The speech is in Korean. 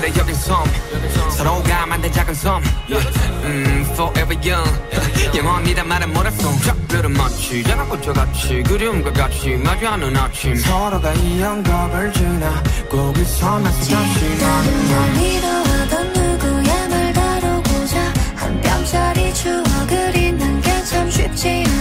그래 여긴 섬. 서로가 만든 작은 섬. 음, Forever young. 영원이란 말은 몰랐어. 작별은 마치 자란 꽃같이 그리움과 같이 마주하는 아침. 서로가 이 영겁을 지나 거기서 만나서 다시 만나 미워하던 누구야 널 다루고자 한 뼘짜리 추억을 잊는 게 참 쉽지 않아